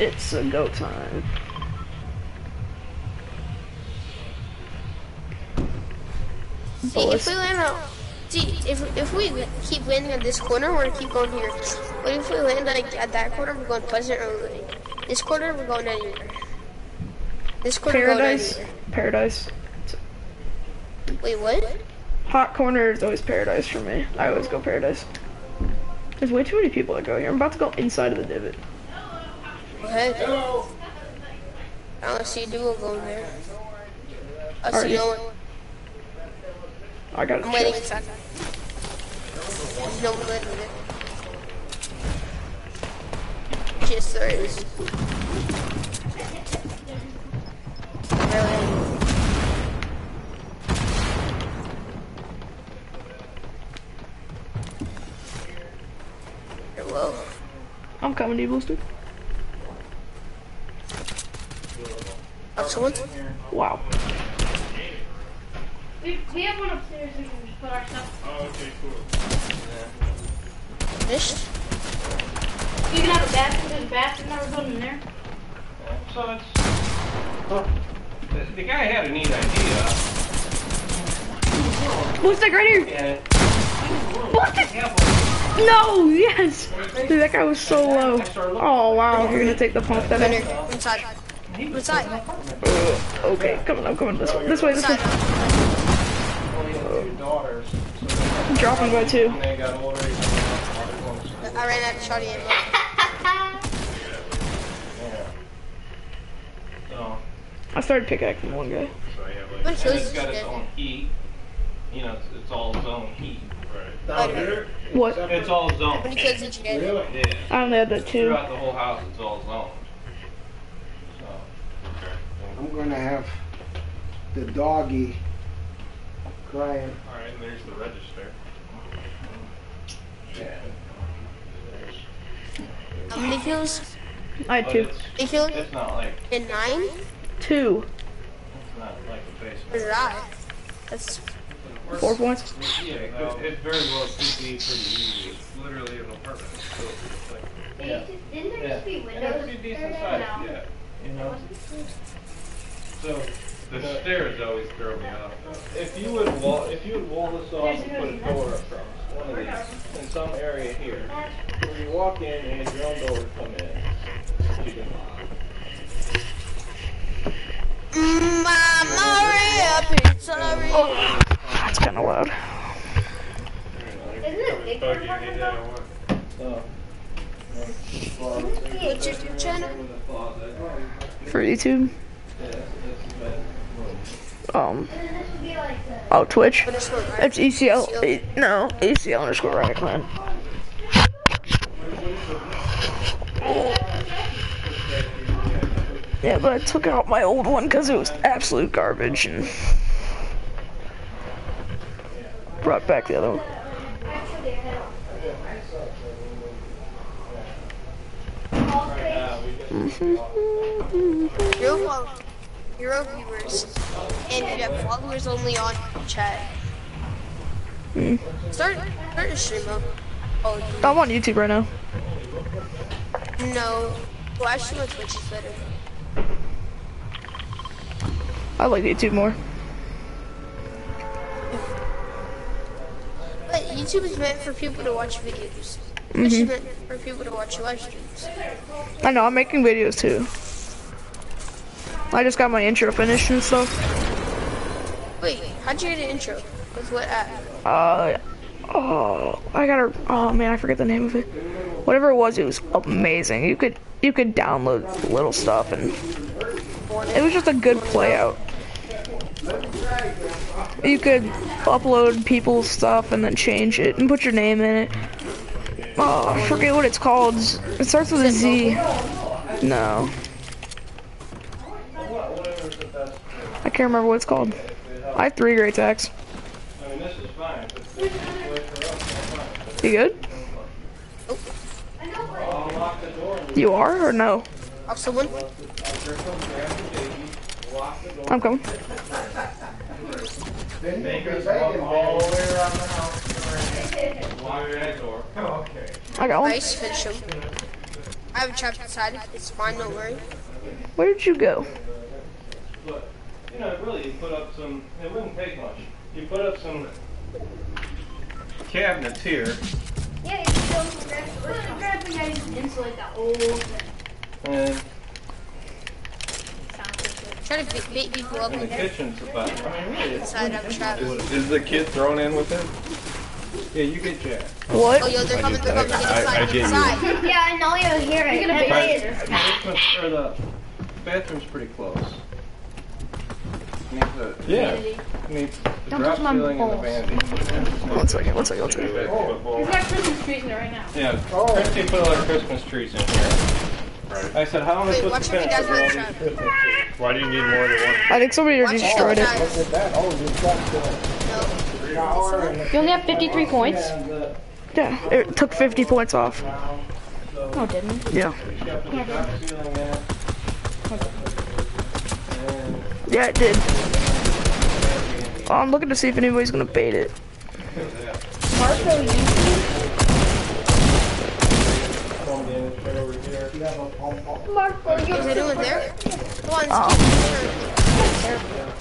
It's a go time. See, if we land out, see, if if we keep landing at this corner, we're gonna keep going here. But if we land like at that corner, we're going Pleasant or Lily. This corner, we're going anywhere. This corner, we're Paradise. going Paradise. Wait, what? Hot corner is always paradise for me. I always go paradise. There's way too many people that go here. I'm about to go inside of the divot. Ahead. I don't see a duo going there. I Alright. see no one. I got I'm a waiting inside. There's no one letting it. Yes, there is. Really? Hello. I'm coming to you, Booster. Oh, someone? Wow. We, we have one upstairs we can just put our stuff. Oh, okay, cool. Finished? You can have a bathroom, there's a bathroom that we're putting in there. So it's. The, the guy had a neat idea. Booster right here. And No, yes. Dude, that guy was so low. Oh wow, you're gonna take the pump that Come in. here. Inside. Inside. Uh, okay, coming, I'm coming this way. This way, this Inside. way. only had two daughters. Dropping by two. when they got older, he I ran out of shotty ammo. yeah. I started pickaxing one guy. so yeah, What like, and kills it's you got its own heat. You know, it's, it's all its own heat. Right. Down here? What? It's all How zoned. many kills did you get? Yeah. I only had that two. Throughout the whole house, it's all zoned. So, I'm gonna have the doggy crying. Alright, and there's the register. Yeah. How many kills? I had But two. it's, Eight it's not like, And nine? Two. it's not like a What is basement. that? That's Four points. Yeah, it, it very well could be pretty easy. It's literally an apartment. So it's like, yeah. Didn't there Yeah. just be And windows? a pretty decent size, yeah. You know? So, the stairs always throw me off though. If you would wall, if you would wall this off and put a door across, one of these, in some area here, when you walk in and your own door would come in, you can Maria Pizzeria. That's kind of loud. Isn't it big for apartment though? Oh. What's your YouTube channel? For YouTube. Um. This would be like the. Oh, Twitch. It's ECL. No, ACL underscore Riot Clan. Yeah, but I took out my old one because it was absolute garbage and brought back the other one. Actually, I Hero viewers. And you have followers only on chat. Hmm. Start, start a stream up. Oh, I'm on YouTube right now. no. Well, actually, my Twitch is better. I like YouTube more. But YouTube is meant for people to watch videos. Twitch is mm-hmm. meant for people to watch live streams. I know, I'm making videos too. I just got my intro finished and stuff. Wait, how'd you get an intro? With what app? Uh, oh, I gotta, oh man, I forget the name of it. Whatever it was, it was amazing. You could, you could download little stuff and it was just a good play out. You could upload people's stuff and then change it and put your name in it. Oh, I forget what it's called. It starts with a Z. No. I can't remember what it's called. I have three great attacks. I mean, this is fine. but this is the way for us, it's fine. You good? I'll lock the door and You are or no? Someone? here comes grab the baby, lock the door. I'm coming. Make us walk all the way around the house. Lock that door. Okay. I got one. Nice, finish him. I have a trap inside. It's fine, don't worry. Where did you go? But, you know, really, you put up some, it wouldn't take much. You put up some cabinets here, Yeah, it's still grab, grab the guys and insulate that whole thing. and, Try to bait, bait people up and the in there. kitchen's about, I mean, really, it's, Inside of is, is the kid thrown in with him? Yeah, you get Jack. What? Oh, yo, they're coming, they're coming. Get I- inside, I get get you. Yeah, I know you're here. You're gonna The basement, the bathroom's pretty close. Needs a, Yeah. needs the Don't drop touch my ceiling and the balls. vanity. One second, one second, one second. He's got oh. Christmas trees in it right now. Yeah, oh. Christy put all her Christmas trees in here. Right. I said, how am I Wait, supposed watch to what he finish does with with all these trap. Christmas trees? Why do you need more than one? I think somebody already Watch it, destroyed it. guys. Look at that, oh, you've got the No. and You only have 53 points. And, Yeah, it took 50 points off. No, oh, it didn't. Yeah. we got drop ceiling there. And Yeah, it did. Oh, I'm looking to see if anybody's gonna bait it. Marco, you some damage right over here. you have a pump up. Is anyone there? Come on, Oh. let's keep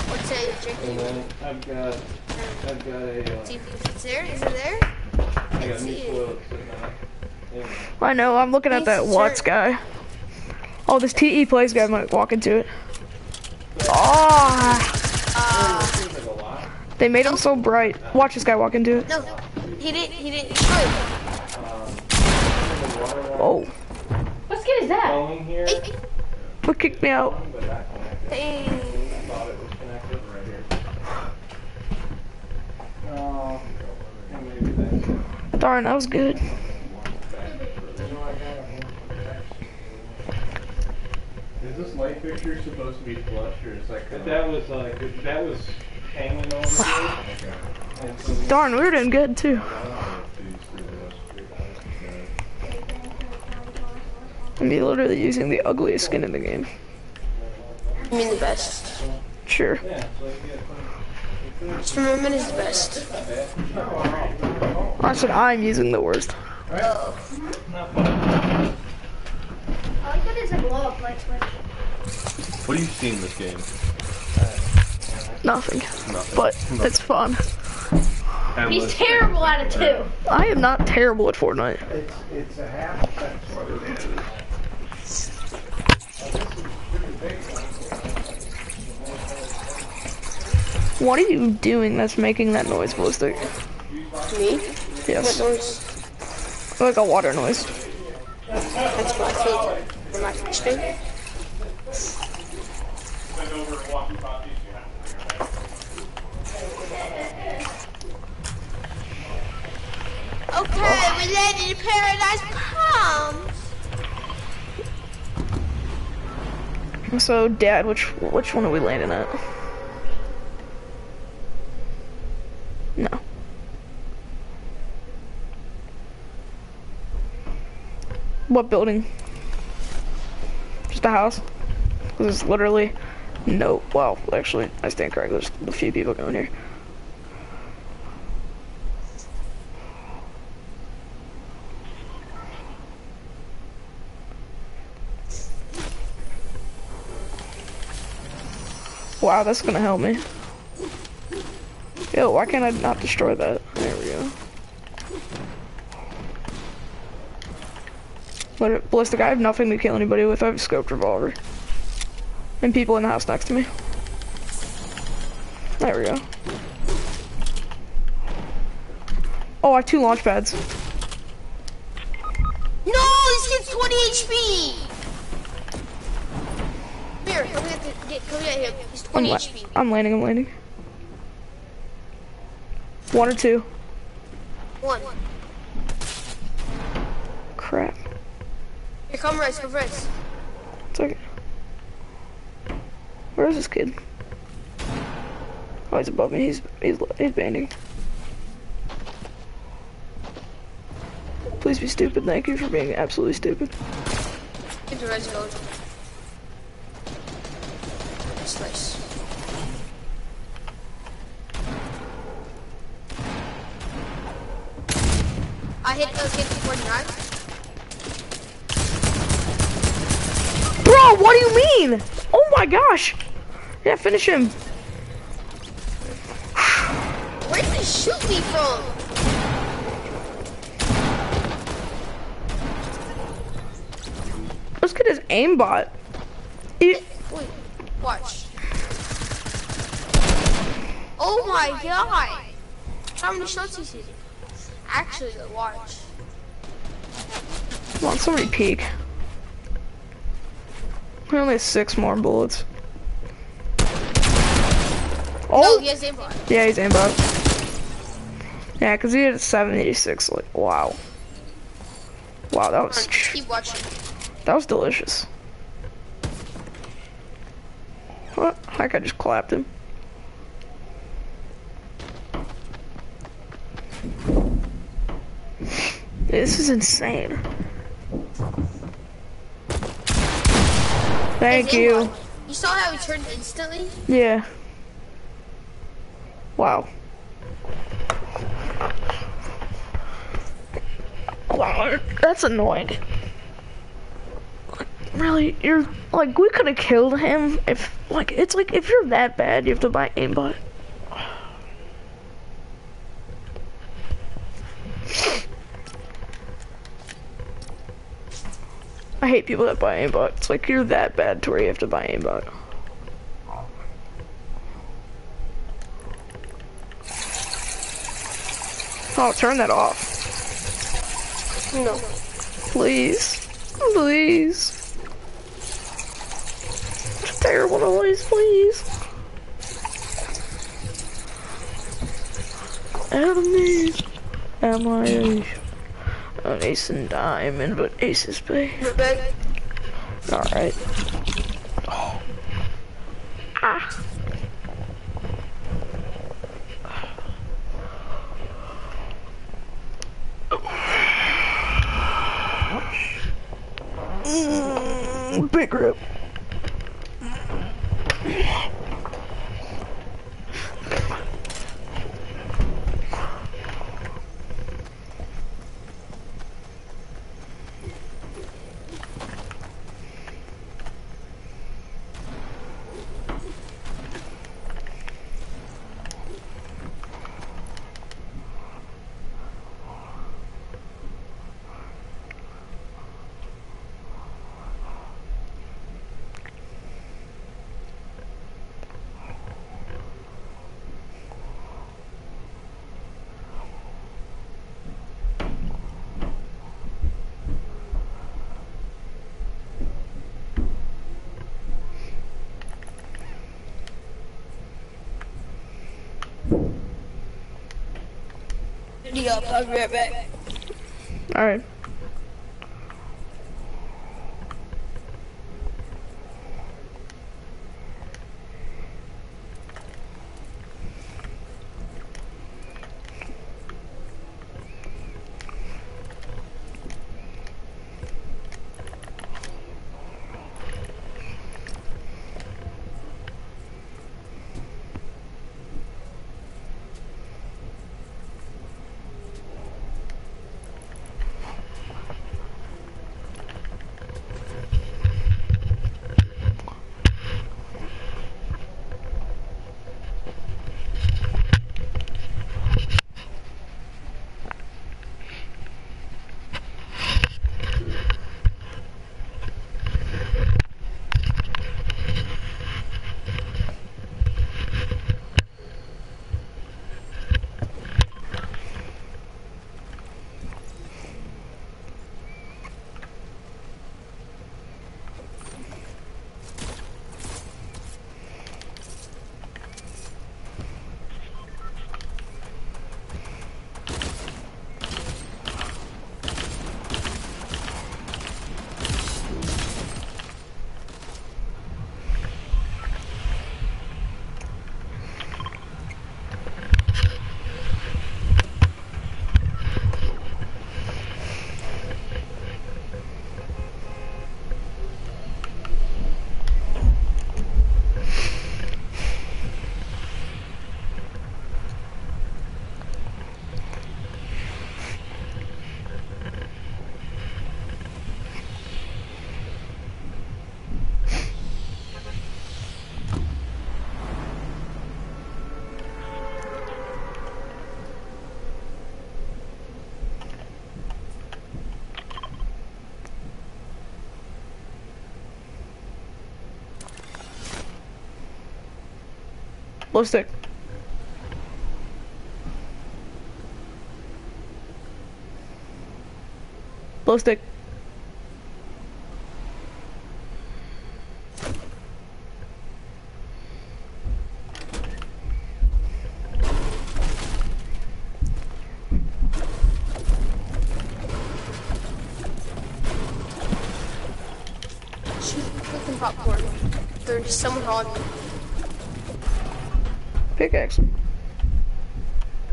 What's it, And I've got, I've got a, uh, See if it's there. Is it there? I got a new see it. toilet sitting on it. Anyway. I know, I'm looking at that Watts guy. Oh, this TE plays guy might walk into it. Ah, Uh, Like a lot. they made him so bright. Watch this guy walk into it. no. He didn't, he didn't destroy. Oh, What skin is that? Plumbing here, what kicked me out? but hey. I thought it was connected right here. Uh, And maybe that's it. Darn, that was good. Is this light fixture supposed to be flush or is that But that was like, that was hanging over here. And so we Darn, we were doing good too. I'm literally using the ugliest skin in the game. I mean the best. Sure. Yeah, so Just remember is the best. I said I'm using the worst. not bad. I like that it's a blow up light switch. What do you see in this game? Nothing. But it's fun. He's terrible at it too. I am not terrible at Fortnite. it's, it's a half section. What are you doing that's making that noise, Ballistic? Me? What Yes. noise? Like a water noise. That's my food. Okay, we landed in Paradise Palms. So, Dad, which which one are we landing at? No. What building? A house? There's literally no. Well, actually, I stand correct. There's a few people going here. Wow, that's gonna help me. Yo, why can't I not destroy that? There we go. But ballistic, I have nothing to kill anybody with. I have a scoped revolver. And people in the house next to me. There we go. Oh, I have two launch pads. No, this kid's 20 HP. Here, come get, get, come get him. He's I'm, 20 HP. I'm landing, I'm landing. One or two. One. Crap. Here, come Rice, come Rice. It's okay. Where is this kid? Oh, he's above me. He's he's he's banding. Please be stupid. Thank you for being absolutely stupid. Get the res going. Nice, nice. I hit those hit 49. what Oh my gosh. Yeah, finish him. Where did he shoot me from? Let's get his aimbot. It, Wait, watch. Oh my god! How many shots is he? Actually, watch. come on, somebody peek. We only have six more bullets. Oh, Oh, he has aimbot. yeah, he's aimbot. Yeah, because he had a 786. Like, wow. Wow, that was Keep watching. that was delicious. What? I just clapped him. This is insane. Thank you. You saw how he turned instantly? Yeah. Wow. Wow, that's annoying. Really, you're like we could have killed him if like it's like if you're that bad, you have to buy aimbot. I hate people that buy aimbot. It's like you're that bad to where you have to buy aimbot. Oh, turn that off. No. Please. Please. It's a terrible noise, please. Enemies. Am I an ace and diamond, but aces pay? Rebecca. Alright. Oh. Ah. Mm, big rip. Up. I'll be right back. Alright. Blow stick.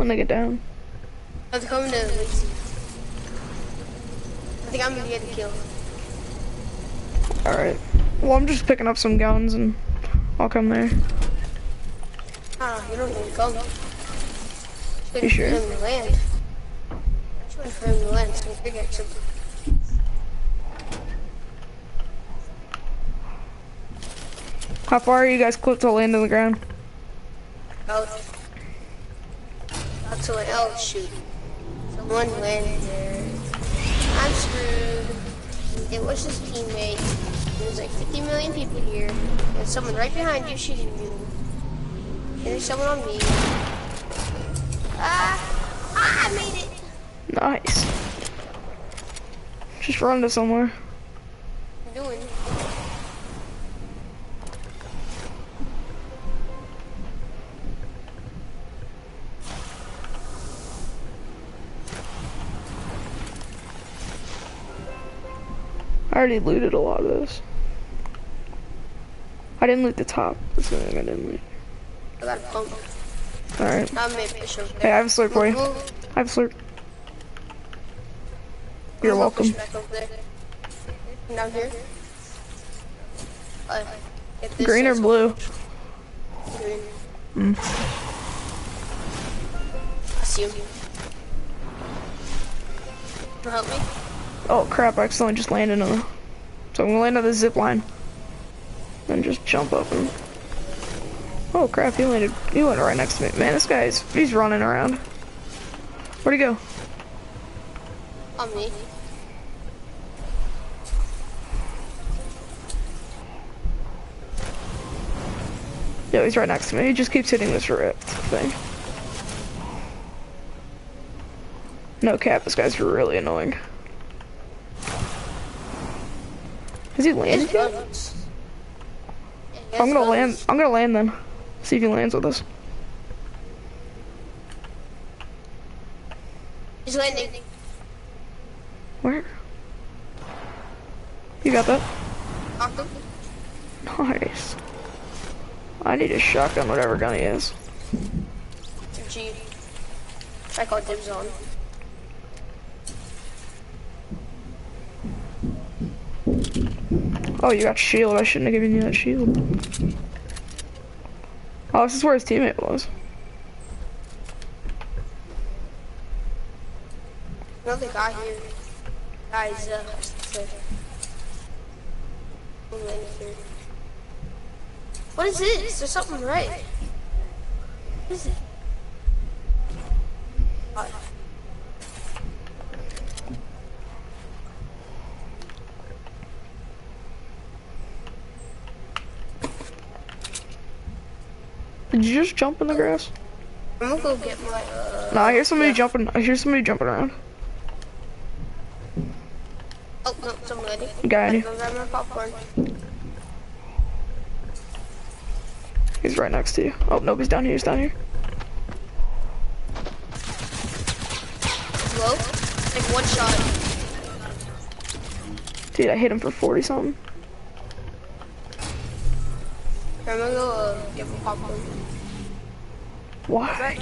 When they get down. I'm coming to. I think I'm gonna get the kill. Alright. Well, I'm just picking up some guns and I'll come there. Ah, you don't need to come. You sure? For him to land. Waiting for him to land. So pickaxe him. How far are you guys clipped to land on the ground? Out. Out to an L shoot. Someone there. I'm screwed. It was his teammate. There's like 50 million people here. There's someone right behind you shooting you. And there's someone on me. Ah! Ah, I made it! Nice. Just run to somewhere. I already looted a lot of this. I didn't loot the top. That's the thing I didn't loot. I got a pump. Alright. I made fish Hey. I have a slurp for you. I have a slurp. You're welcome. fish back over there. Down here. Uh, Green or blue? Green. Mm. I see him. Help me? Oh crap, I accidentally just landed on a... So I'm gonna land on the zip line. Then just jump up and... Oh crap, he landed... He went right next to me. Man, this guy's... He's running around. Where'd he go? On me. Yeah, he's right next to me. He just keeps hitting this ripped thing. No cap, this guy's really annoying. Has he His landed yet? guns. Yeah, he I'm gonna land. I'm gonna land then. See if he lands with us. He's landing. Where? You got that? Him. Nice. I need a shotgun, whatever gun he is. G. I call dibs on. Oh, you got shield. I shouldn't have given you that shield. Oh, this is where his teammate was. Another guy here. Guys, uh? What is this? There's something right. What is it? Uh, Did you just jump in the grass? I'm gonna go get my, uh, No, I hear somebody Yeah. jumping. I hear somebody jumping around. oh, no, somebody. Guy you. Go grab my popcorn. He's right next to you. Oh, nope, he's down here. He's down here. Low. Like one shot. Dude, I hit him for 40 something. I'm gonna go, uh, get my popcorn. Why?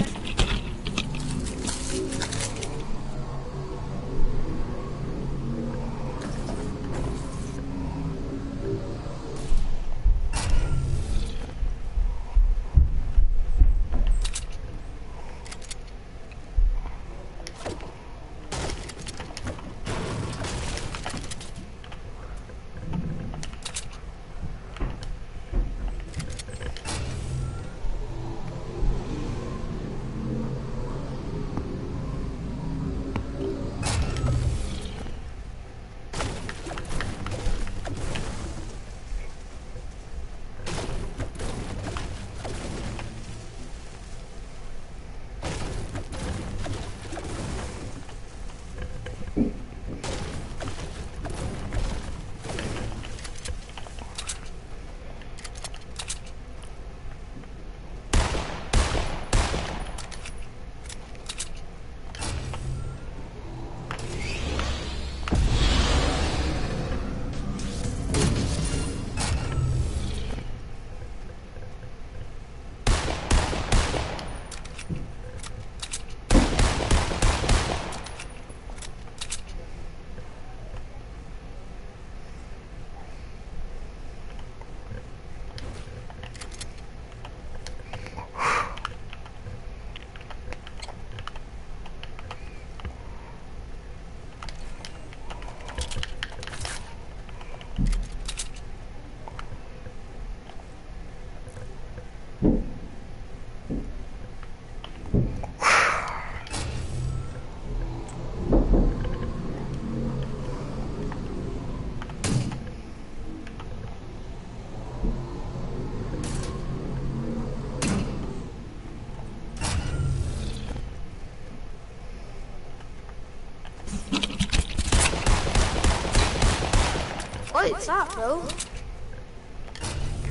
What? Stop, bro.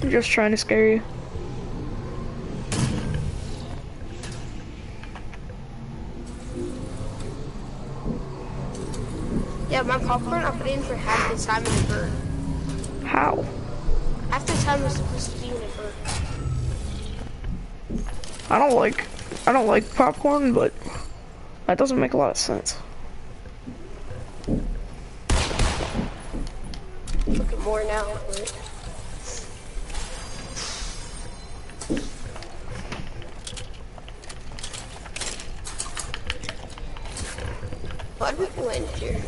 I'm just trying to scare you. Yeah, my popcorn, I put in for half the time in a bird. How? Half the time was supposed to be in a bird. I don't like I don't like popcorn, but that doesn't make a lot of sense. Look at more now. But... Why do people end here?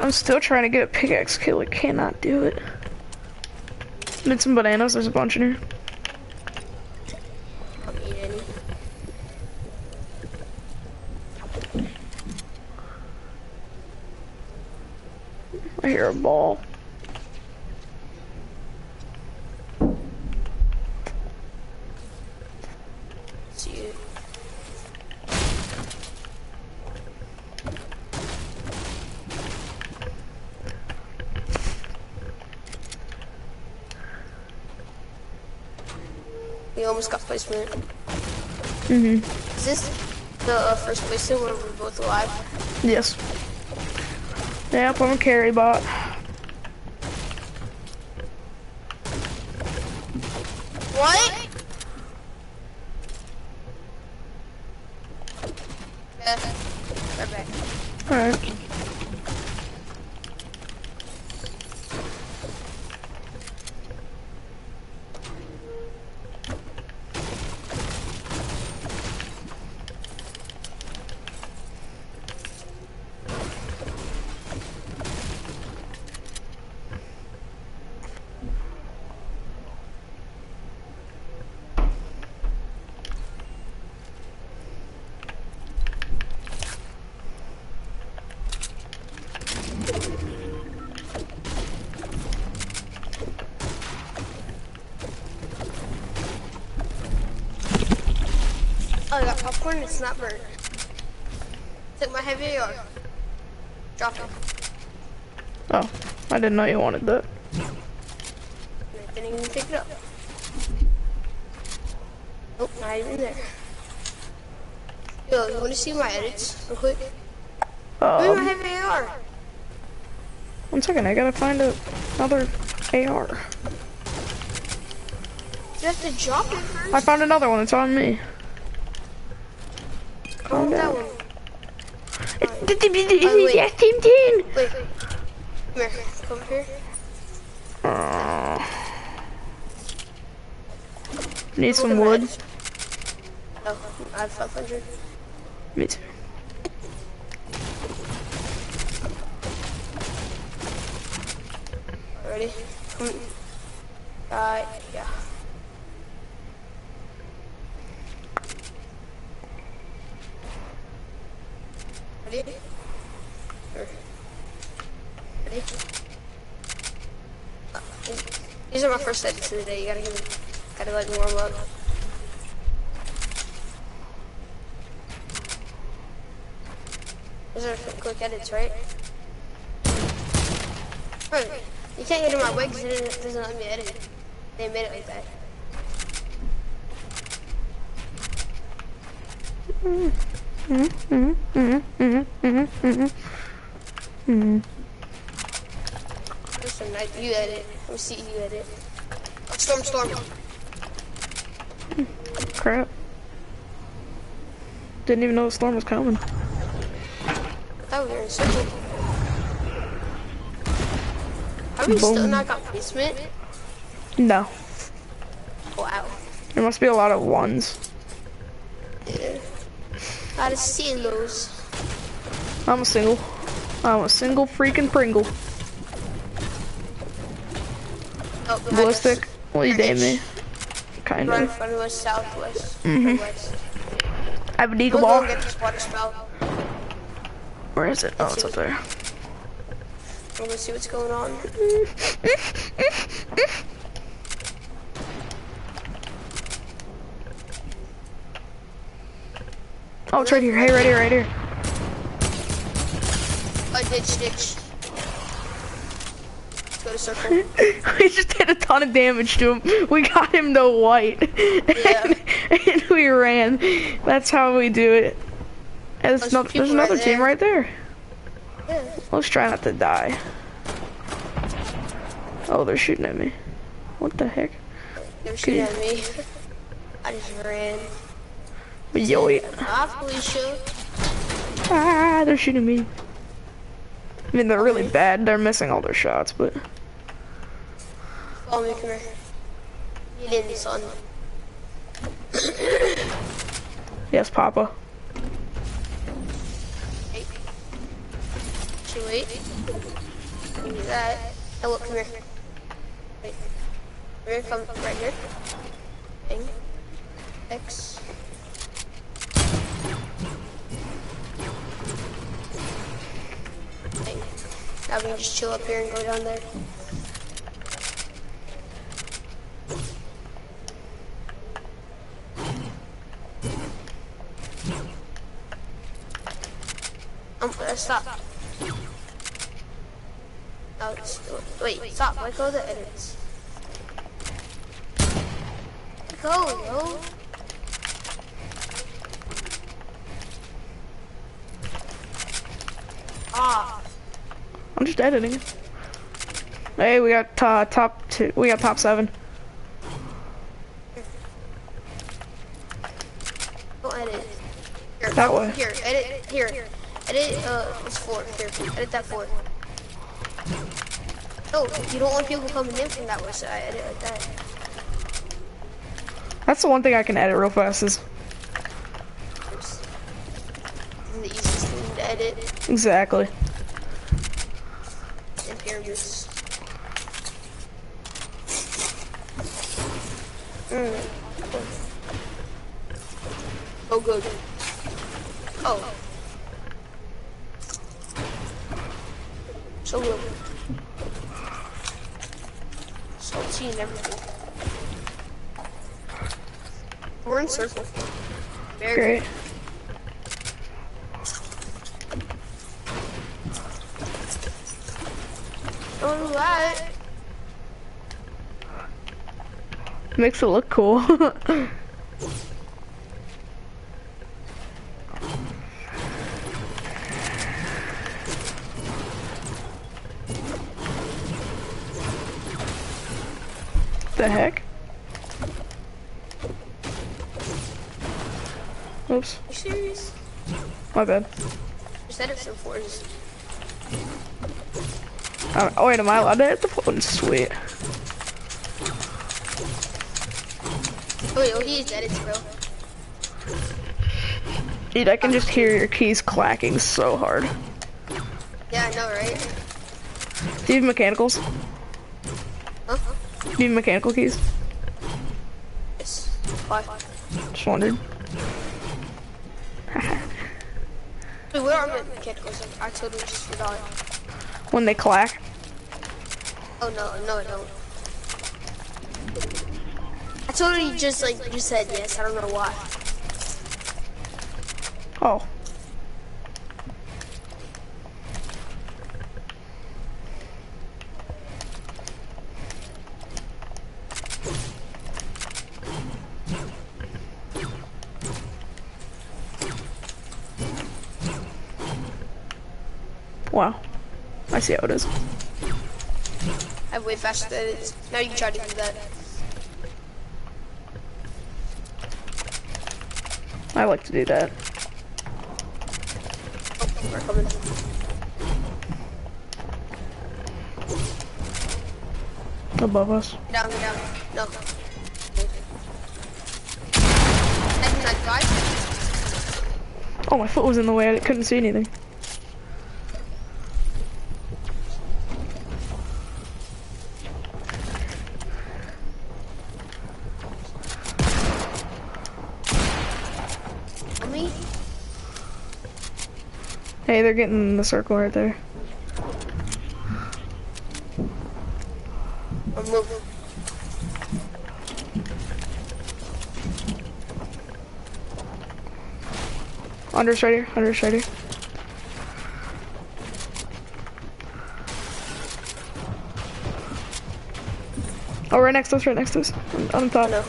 I'm still trying to get a pickaxe kill. I cannot do it. Need some bananas. There's a bunch in here. I hear a ball. See it. We placement. Mhm. Is this the uh, first placement where we're both alive? Yes. Yep, I'm a carry bot. What? Yeah. Right back. Alright. Oh, I got popcorn. It's not burnt. Took my heavy AR. Drop it. Oh, I didn't know you wanted that. I didn't even pick it up. Nope, not even there. Yo, you want to see my edits real quick? Where's my Um, heavy AR? one second, I gotta find a, another AR. You have to drop it first. I found another one, it's on me. Want that one. Yes, Team 10! Wait. Come here. Come here. Uh, need some wood. Oh, I have 500. Me too. Ready? Come. Uh, yeah. Ready? Ready? Uh, These are my first edits of the day. You gotta give me, gotta like warm up. These are quick edits, right? Right. You can't get in my way because it doesn't let me edit. They made it like that. Listen, I, you edit. Let me see you edit. Storm, storm. Crap. Didn't even know the storm was coming. I thought we were in circle. Have we still not got basement? No. Wow. There must be a lot of ones. Yeah. Gotta see those. I'm a single. I'm a single freaking Pringle. Oh. Ballistic. You damn me. Kind of. front of us, southwest. Mhm. I have an eagle We'll ball. get this water spout. Where is it? Oh, it's up there. We're gonna see what's going on. Oh, it's right here. Hey, right here, right here. A ditch, ditch. Let's go to circle. we just did a ton of damage to him. We got him to white. Yeah. and, and we ran. That's how we do it. And there's, There's no, there's another right team there. right there. Yeah. Let's try not to die. Oh, they're shooting at me. What the heck? They're shooting at me. I just ran. Yo, Ah, Felicia. ah, they're shooting me. I mean, they're really bad. They're missing all their shots, but Follow me, come here. Get in, son. yes, Papa. Hey. Should we wait? Do that. Oh, look, come here. Wait. Come here, come right here. X. Bang. Now we can just chill up here and go down there. Um, uh, stop. Oh, it's, wait, stop. Let go the edits. Go, yo. Ah, I'm just editing. Hey, we got uh, top two. We got top seven. edit. Here, That way. Here, edit. Here, edit. Uh, it's four. Here, edit that four. No, you don't want people coming in from that way, so I edit like that. That's the one thing I can edit real fast is the easiest thing to edit. exactly. And pyramids. Mm. Oh, good. Oh. So good. Salty and everything. We're in circle. Very Great. Don't do that. Makes it look cool. the heck? Oops, You serious? my bad. Just edit some fours. Uh, oh wait, am I allowed to hit the phone? Sweet. Wait, oh, he's bro. Dude, I can just hear your keys clacking so hard. Yeah, I know, right? Do you have mechanicals? Huh? Do you have mechanical keys? Yes. Why? Just wondered. Wait, where are my mechanicals? I totally just forgot. When they clack. Oh, no, no, I don't. Totally just, like, you said yes. I don't know why. Oh. Wow. I see how it is. I have way faster. Now you can try to do that. I like to do that. Above us. Down, down. No. Oh, my foot was in the way. I couldn't see anything. Hey, they're getting in the circle right there. I'm moving. Here. Under's right here. Oh, right next to us. Right next to us. On, on top. No.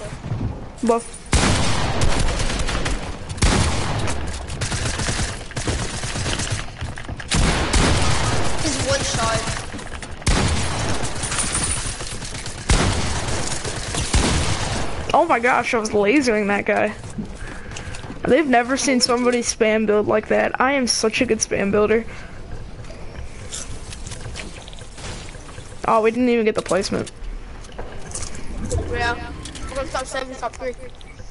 Above. He's one shot. Oh my gosh, I was lasering that guy. They've never seen somebody spam build like that. I am such a good spam builder. Oh, we didn't even get the placement. Yeah. We're top seven, top three.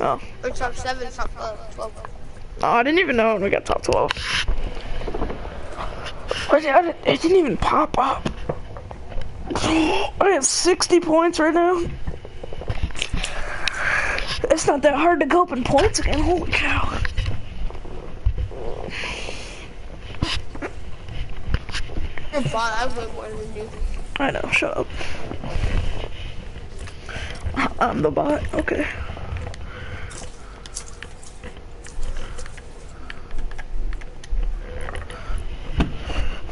Oh. Or top seven, top uh, 12. Oh, I didn't even know when we got top 12. Wait, I didn't- It didn't even pop up. I have 60 points right now. It's not that hard to go up in points again. Holy cow. You're bot, I have more than you. I know, shut up. I'm the bot, okay.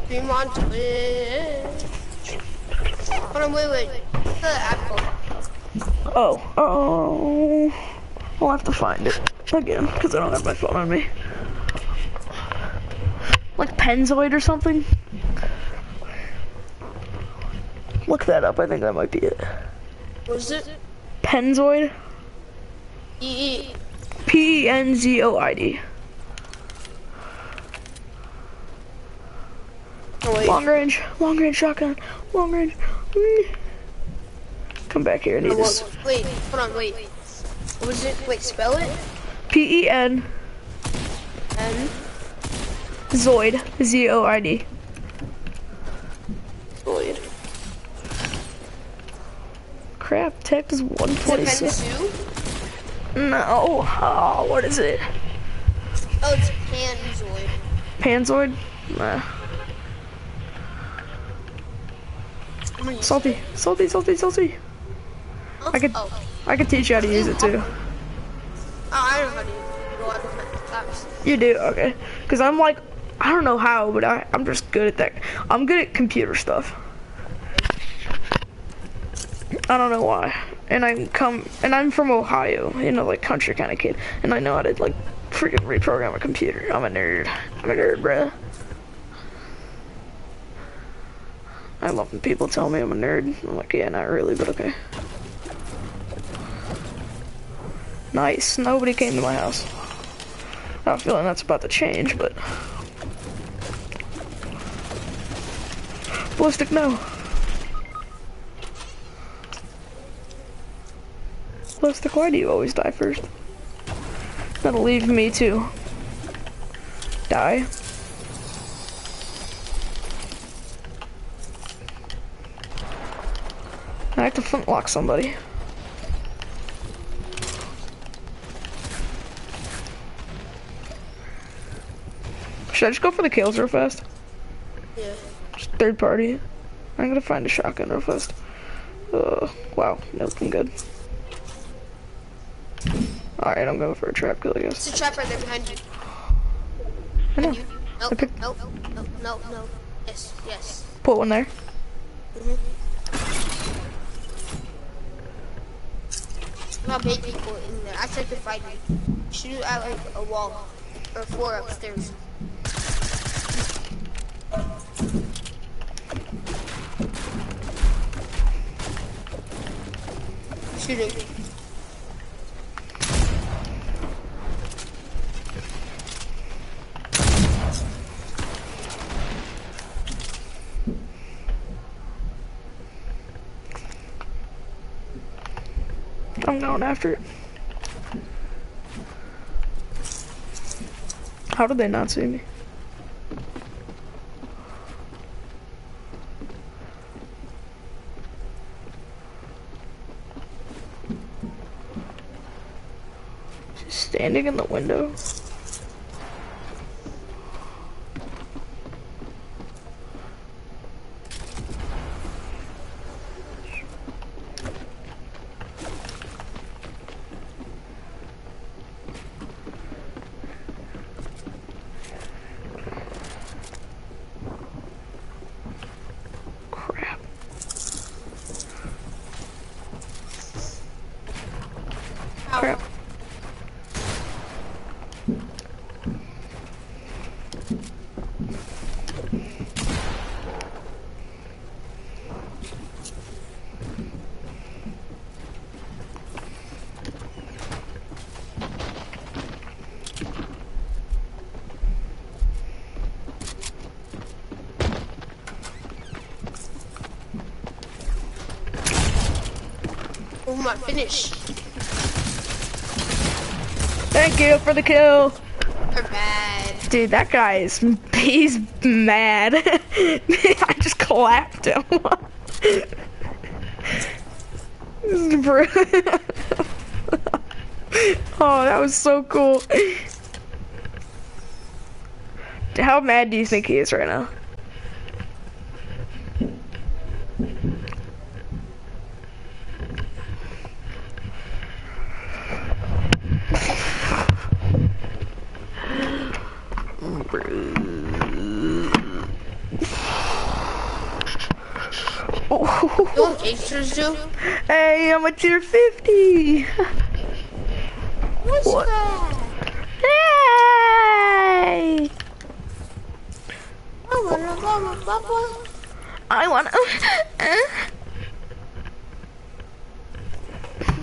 Dream on Twitch. Hold on, wait, wait. What's the app called? Oh, oh. I'll have to find it again, because I don't have my phone on me. Like Penzoid or something? Look that up, I think that might be it. What is it? Penzoid? E E. P E N Z O I D. Oh. Long range, long range shotgun, long range. Mm. Come back here, I need this. Wait, hold on, wait. What was it? Wait, spell it. P E N N. Zoid, Z O I D. Lloyd. Crap, tech is Is it 126. Penzu? No, oh, what is it? Oh, it's Panzoid. Panzoid? Nah. I'm gonna use Salty, salty, salty, salty. Oh, I could- Oh, I can teach you how to use it too. oh I don't know how to use it. Go on with my laptops. You do, okay. Because I'm like, I don't know how, but I, I'm just good at that. I'm good at computer stuff. I don't know why. And I come, and I'm from Ohio, you know, like country kind of kid. And I know how to like freaking reprogram a computer. I'm a nerd. I'm a nerd, bruh. I love when people tell me I'm a nerd. I'm like, yeah, not really, but okay. Nice. Nobody came to my house. I have a feeling that's about to change, but. Ballistic, no. Ballistic, why do you always die first? That'll leave me to die. I have to flintlock somebody. Should I just go for the kills real fast? Yeah. Just third party. I'm gonna find a shotgun real fast. Uh, wow, nope, I'm good. Alright, I'm going for a trap kill, I guess. It's a trap right there behind you. I know. You. Nope, I picked- nope, nope, nope, no. Yes, yes. Put one there. About eight people in there. I said to fight me. Shoot at like a wall. Or floor upstairs. I'm going after it. How did they not see me? Standing in the window. crap. Oh my finish. Thank you for the kill. Dude, that guy is, he's mad. I just clapped him. This is br- oh, that was so cool. How mad do you think he is right now? You know what gangsters do? Hey, I'm a tier 50. What's What? that? Hey! I wanna with Bubba. I wanna.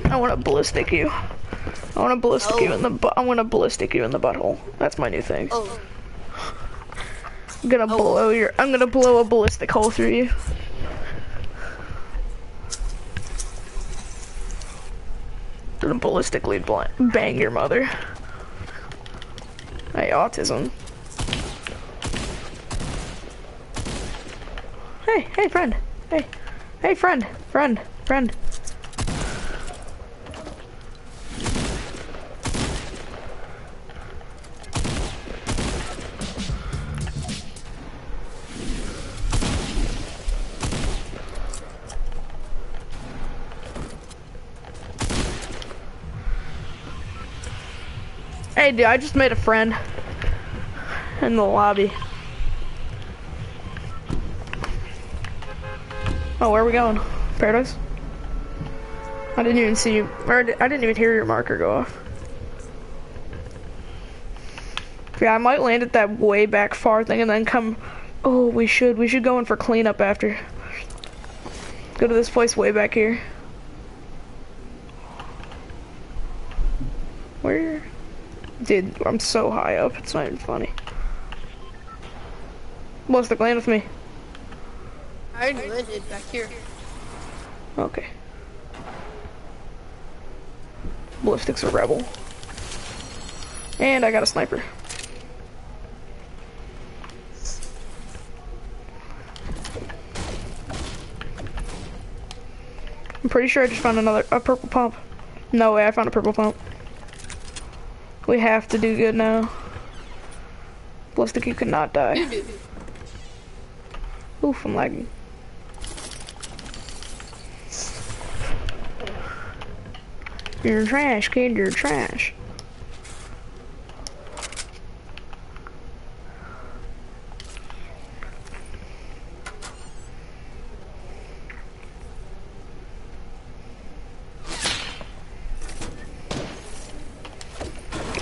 I wanna ballistic you. I wanna ballistic you in the butt. I wanna ballistic you in the butthole. That's my new thing. Oh, I'm gonna oh. blow your. I'm gonna blow a ballistic hole through you. Ballistically bang your mother. Hey, autism. Hey, hey, friend. Hey, hey, friend, friend, friend. Hey, dude, I just made a friend in the lobby. Oh, where are we going? Paradise? I didn't even see you, or I didn't even hear your marker go off. Yeah, I might land at that way back far thing and then come. Oh, we should. We should go in for cleanup after. Go to this place way back here. Where? Dude, I'm so high up, it's not even funny. What's the plan with me? I already landed back here. Okay. Ballistics a rebel. And I got a sniper. I'm pretty sure I just found another a purple pump. No way, I found a purple pump. We have to do good now. Ballistic, you cannot die. Oof, I'm lagging. You're trash, kid, you're trash.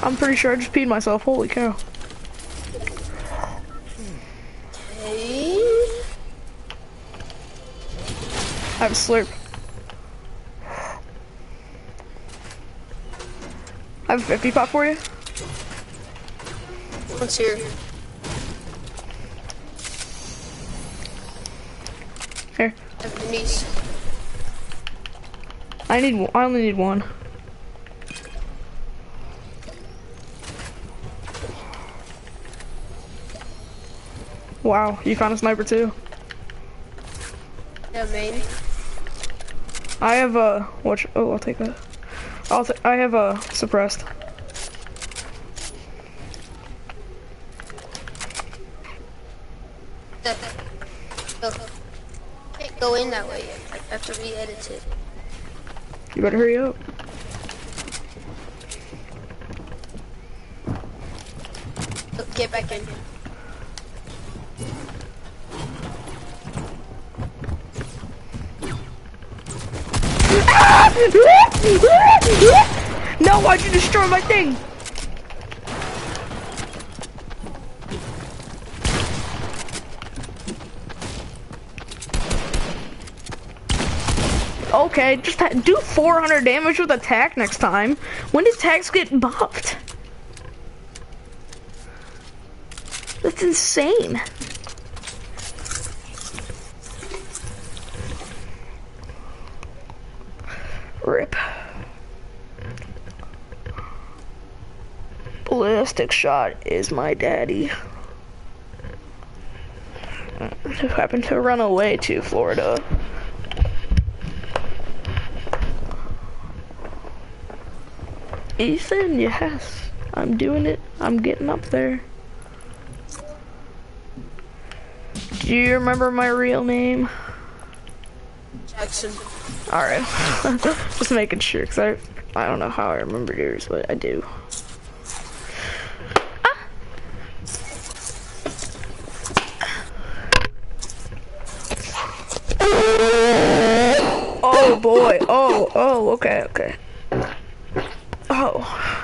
I'm pretty sure I just peed myself. Holy cow. I have a slurp. I have a 50 pot for you. What's here? Here. I need. I only need one. Wow, you found a sniper too. Yeah, main. I have a. Watch. Oh, I'll take that. I'll. T I have a suppressed. Can't go in that way yet. I have to re-edit it. You better hurry up. Get back in. No, why'd you destroy my thing? Okay, just do 400 damage with attack next time. When did tags get buffed? That's insane. Rip. Ballistic shot is my daddy. Who happened to run away to Florida. Ethan, yes. I'm doing it. I'm getting up there. Do you remember my real name? Jackson. Alright. Just making sure, because I, I don't know how I remember yours, but I do. Boy. Oh, oh, okay, okay. Oh.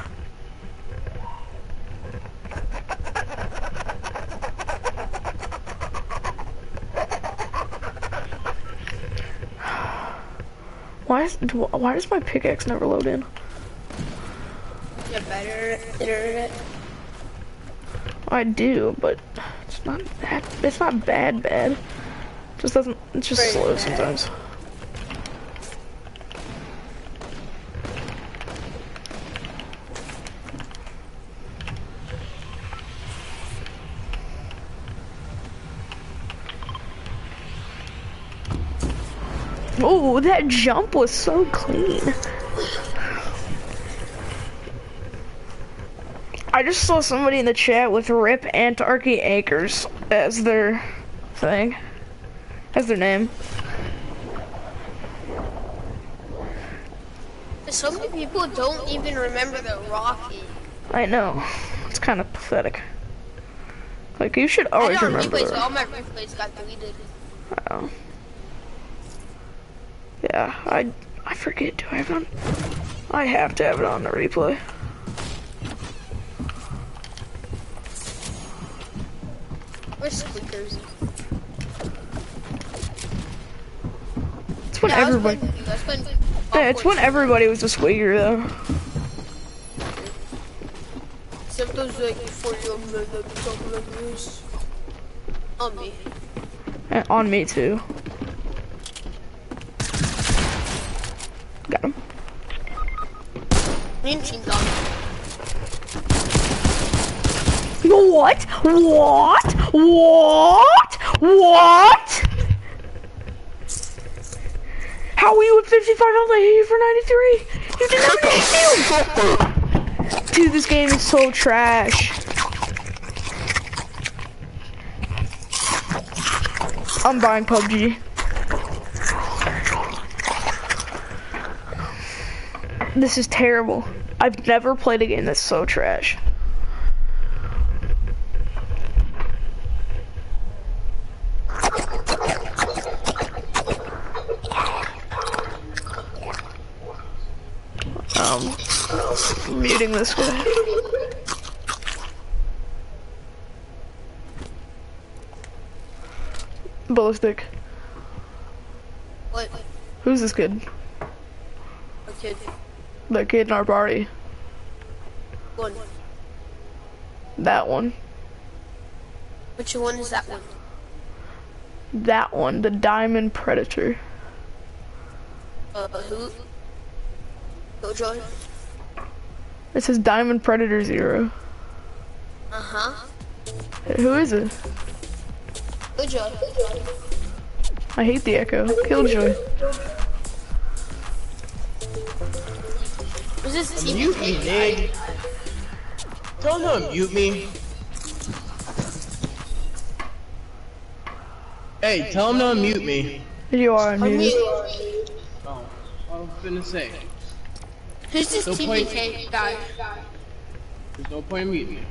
Why is why does my pickaxe never load in? Yeah, better internet. I do, but it's not that it's not bad bad. Just doesn't it's just Pretty slow bad. sometimes. That jump was so clean. I just saw somebody in the chat with Rip Anarchy Acres as their thing. As their name. So many people don't even remember the Rocky. I know. It's kind of pathetic. Like, you should always remember replays, all my replays got deleted. Oh. Yeah, I I forget. Do I have it on? I have to have it on the replay. Where's Squeakers? It's when Yeah, everybody. playing with you. I was playing Yeah, it's when everybody was a squeaker though. Except those like mother talking like this. On me. And on me too. Team Dog. What? What? What? What? How are you at 55 health? I hit you for 93. You did not. Dude, this game is so trash. I'm buying PUBG. This is terrible. I've never played a game that's so trash. Um, muting this guy. Ballistic. What? Who's this kid? A kid. The kid in our party. One. That one. Which one is that one? That one. The Diamond Predator. Uh, who? Killjoy? It says Diamond Predator Zero. Uh-huh. Who is it? Killjoy. I hate the echo. Killjoy. Was this Team Mute me, Nig. Tell him to mute me. Hey, tell him to unmute me. You are I new. mean, Oh, I was gonna say. who's this No point. TPK guy? There's no point in muting me.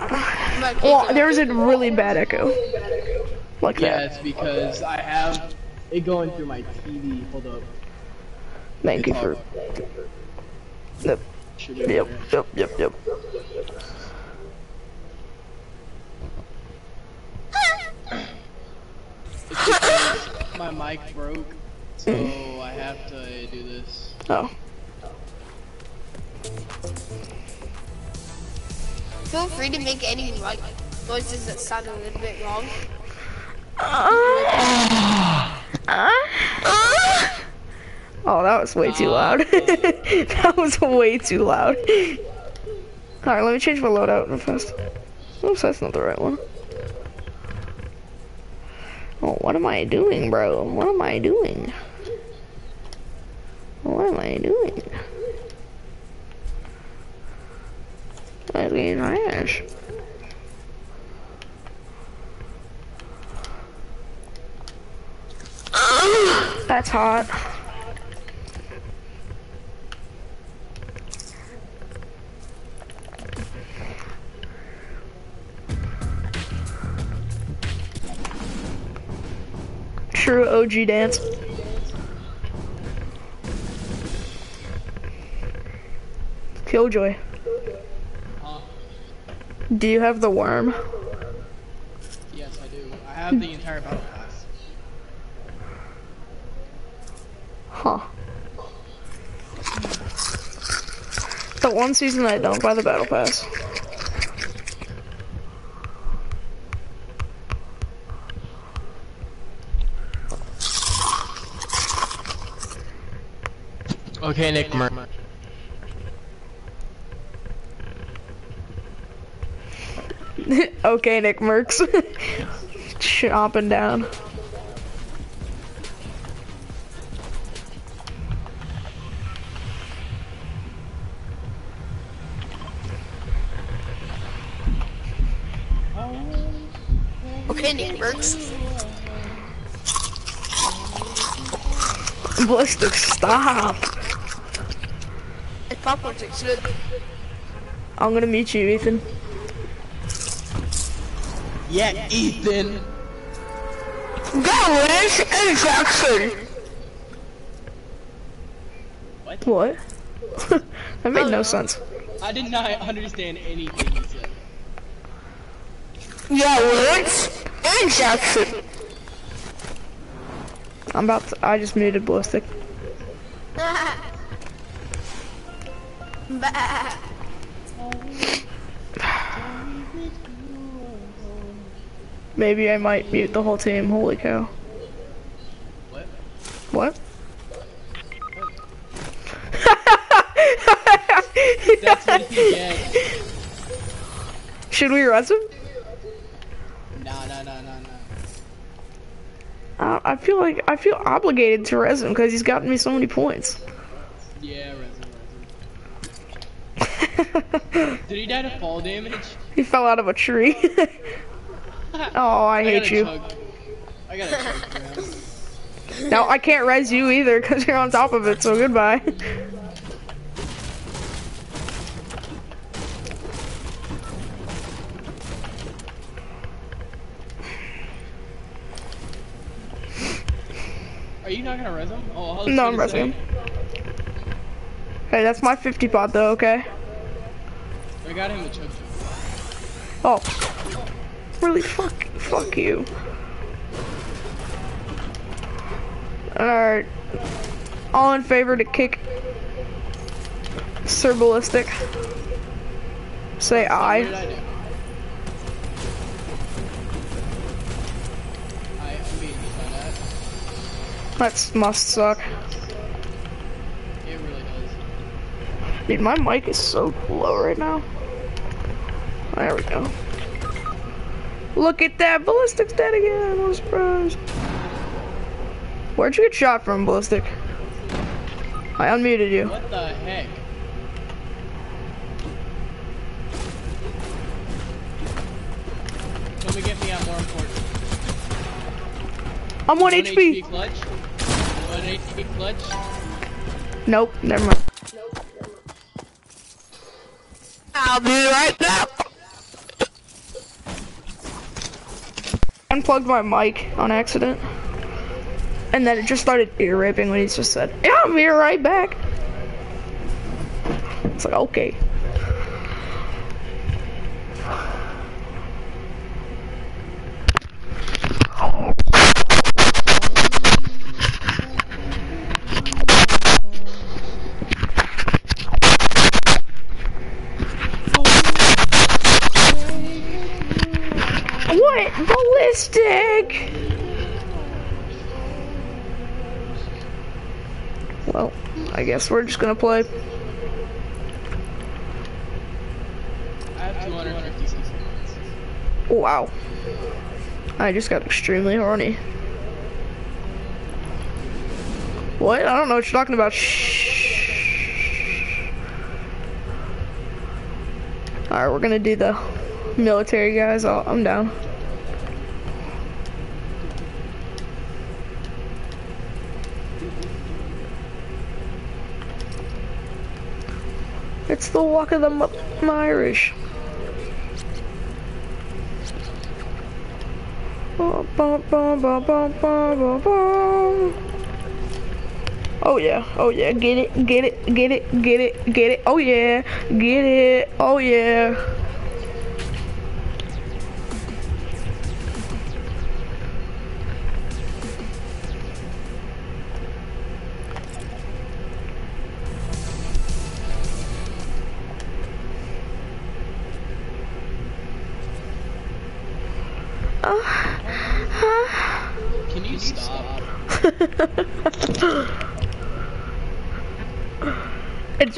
I'm Well, taking there was a really bad echo. Like Yeah, that. Yeah, it's because I have it going through my TV. Hold up. Thank you for. Yep, yep, yep, yep, yep. It's just that my mic broke, so mm. I have to do this. Oh. Feel free to make any like noises that sound a little bit wrong. Ah. Ah. Ah. Oh, that was way too loud. that was way too loud. Alright, let me change my loadout real fast. Oops, that's not the right one. Oh, what am I doing, bro? What am I doing? What am I doing? That's getting trash. That's hot. True OG dance. Killjoy. Do you have the worm? Yes, I do. I have the entire battle pass. Huh. The one season I don't buy the battle pass. Okay, Nick Mer. okay, Nick Mercs. Chopping down. Okay, Nick Burks. Ballistic, stop. It's popcorn six. I'm gonna meet you, Ethan. Yeah, Ethan. Dallas and Jackson. What? What? that made no uh, sense. I did not understand anything you said. Yeah, Lawrence and Jackson. I'm about to, I just muted Ballistic. Maybe I might mute the whole team. Holy cow. What? What? That's what you get. Should we res him? Nah, nah, nah, nah, nah. Uh, I feel like I feel obligated to res him because he's gotten me so many points. Yeah, resin, resin. Did he die to fall damage? he fell out of a tree. oh, I hate you. I gotta chug. Now I can't res you either because you're on top of it. So goodbye. Are you not gonna res him? Oh, I No, I'm resing him. Hey, that's my 50 pot though. Okay. I got him a chug. Oh. Really? Fuck. Fuck you. Alright. All in favor to kick Sir Ballistic? Say. I? I that. Must suck. Dude, my mic is so low right now. There we go. Look at that. Ballistic's dead again. I'm surprised. Where'd you get shot from, Ballistic? I unmuted you. What the heck? Come and get me on more important. I'm 1 One HP. clutch. One HP clutch. Nope, never mind. I'll be right back. Unplugged my mic on accident. And then it just started ear raping when he just said, Yeah, I'll be right back. It's like, okay. Ballistic! Well, I guess we're just gonna play. I have 256 seconds. Wow. I just got extremely horny. What? I don't know what you're talking about. Shh. Alright, we're gonna do the military guys. I'm down. It's the walk of the M- Irish. Oh yeah, oh yeah, get it, get it, get it, get it, get it, oh yeah, get it, oh yeah.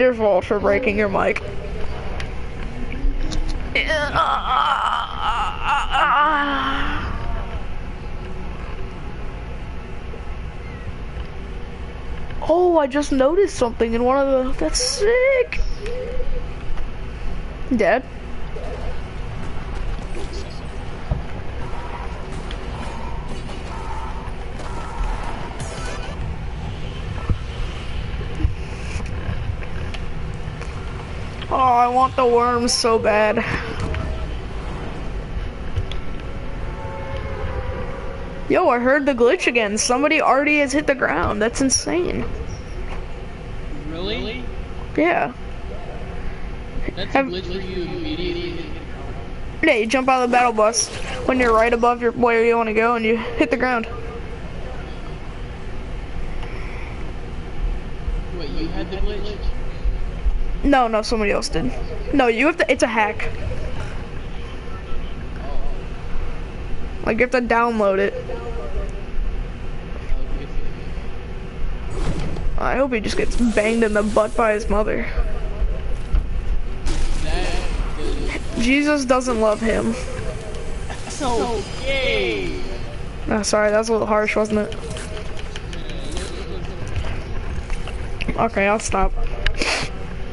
Your fault for breaking your mic. Oh, I just noticed something in one of the. That's sick. Dad. I want the worms so bad. Yo, I heard the glitch again. Somebody already has hit the ground. That's insane. Really? Yeah. That's a glitch where you immediately Yeah, you jump out of the battle bus when you're right above your where you want to go and you hit the ground. Wait, you had the glitch? No, no, somebody else did. No, you have to. It's a hack. Like you have to download it. I hope he just gets banged in the butt by his mother. Jesus doesn't love him. so gay. Oh, sorry, that was a little harsh, wasn't it? Okay, I'll stop.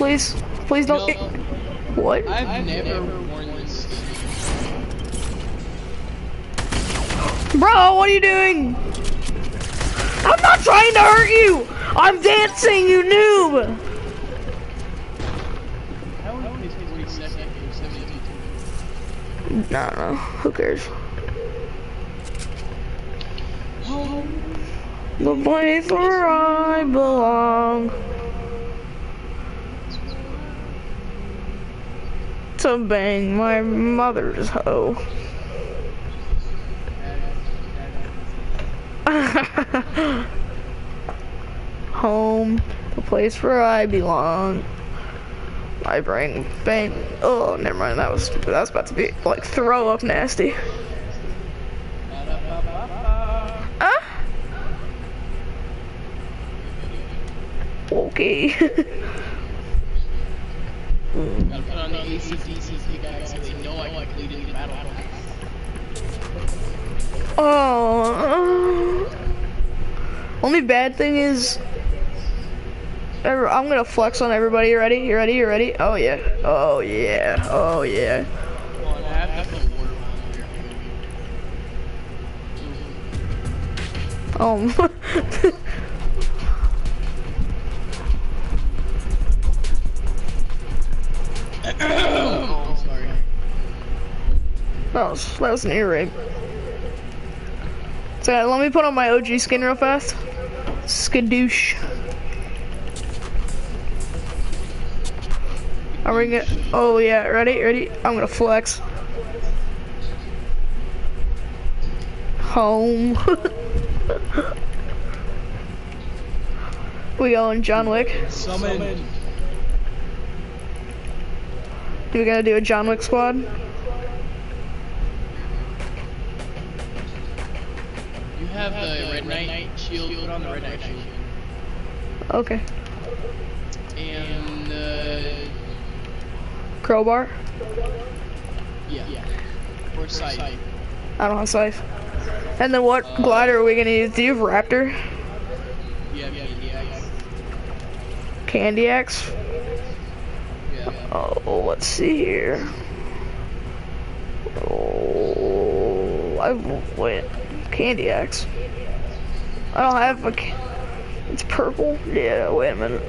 Please, please don't. No. What? I've never worn this. Bro, what are you doing? I'm not trying to hurt you! I'm dancing, you noob! How would you play 42nd or 72? No, no, who cares? The place where I belong. To bang my mother's hoe. Home, the place where I belong. My brain bang. Oh, never mind. That was stupid. That was about to be like throw up nasty. Okay. ACDC guys so they know I completed the battle. oh. Only bad thing is I'm gonna flex on everybody. You ready? You ready? You ready? Oh yeah. Oh yeah. Oh yeah. Come um, was that was an ear rape. So yeah, let me put on my OG skin real fast. Skadoosh. We gonna? Oh yeah, ready? Ready? I'm gonna flex. Home. we going John Wick. Summon. We gotta do a John Wick squad. Shield. Put on the Red Knight shield. Okay. And uh, Crowbar. yeah, yeah. Or sight. I don't have scythe. And then what glider are we gonna use? Do you have Raptor? Yeah, yeah, yeah. Candy Axe? Yeah. Oh, let's see here. Oh, I went Candy Axe. I don't have a. It's purple. Yeah. Wait a minute.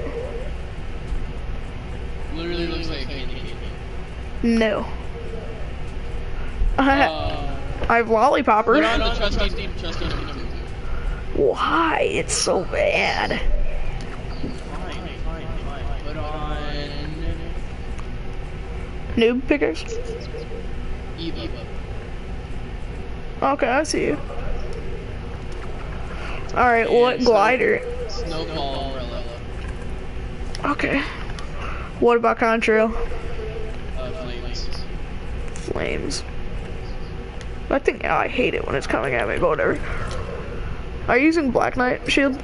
Literally looks like a candy cane. No. I, Uh, I have Lollipopper. put on the trusty, trusty number two. Why? It's so bad. Fine, fine, fine. Put on Noob pickers. Okay, I see you. All right. What glider? Snowball umbrella. Okay. What about contrail? Uh, flames. Flames. I think oh, I hate it when it's coming at me, but whatever. Are you using Black Knight shield?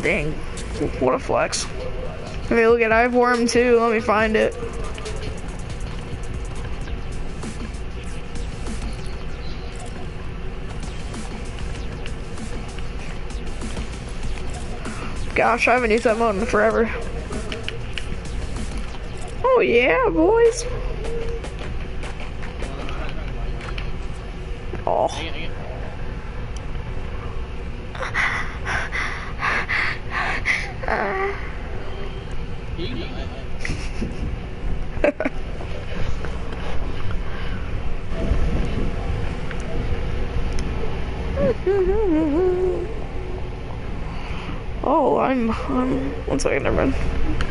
Dang. What a flex. Okay, look at I have worm too. Let me find it. Gosh, I haven't used that mode in forever. Oh yeah, boys. Oh. Mm-hmm. Oh, I'm, I'm, one second, never mind.